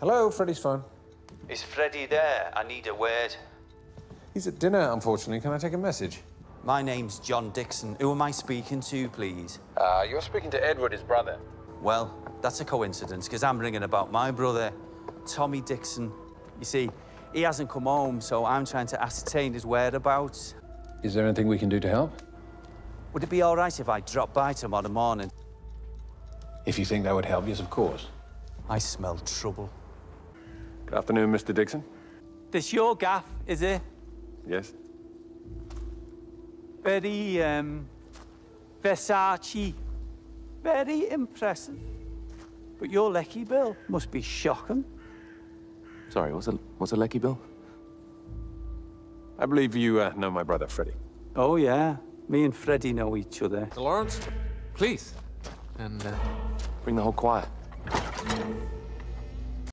Hello, Freddie's phone. Is Freddie there? I need a word. He's at dinner, unfortunately. Can I take a message? My name's John Dixon. Who am I speaking to, please? Uh, you're speaking to Edward, his brother. Well, that's a coincidence, because I'm ringing about my brother, Tommy Dixon. You see, he hasn't come home, so I'm trying to ascertain his whereabouts. Is there anything we can do to help? Would it be all right if I dropped by tomorrow morning? If you think that would help, yes, of course. I smell trouble. Good afternoon, Mr. Dixon. This your gaff, is it? Yes? Very, um, Versace. Very impressive. But your lecky bill must be shocking. Sorry, what's a, what's a lecky bill? I believe you uh, know my brother, Freddie. Oh, yeah. Me and Freddie know each other. Lawrence, please. And uh, Bring the whole choir.